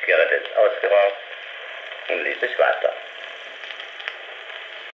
Zigarette ist ausgeraucht und ließ sich weiter.